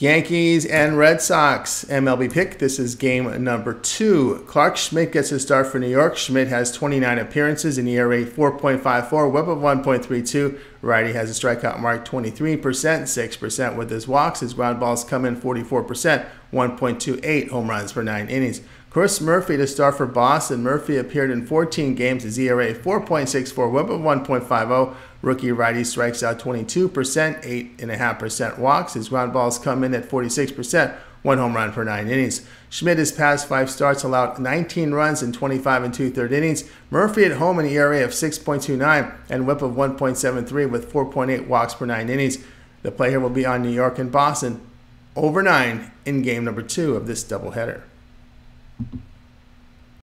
Yankees and Red Sox MLB pick. This is game number two. Clarke Schmidt gets his start for New York. Schmidt has 29 appearances, an ERA 4.54, whip of 1.32. Righty has a strikeout mark 23%, 6% with his walks. His ground balls come in 44%, 1.28 home runs per nine innings. Chris Murphy to start for Boston. Murphy appeared in 14 games. His ERA 4.64, whip of 1.50. Rookie righty strikes out 22%, 8.5% walks. His ground balls come in at 46%, one home run per nine innings. Schmidt, his past five starts, allowed 19 runs in 25 and two third innings. Murphy at home, an ERA of 6.29 and whip of 1.73 with 4.8 walks per nine innings. The play here will be on New York and Boston over nine in game number two of this doubleheader.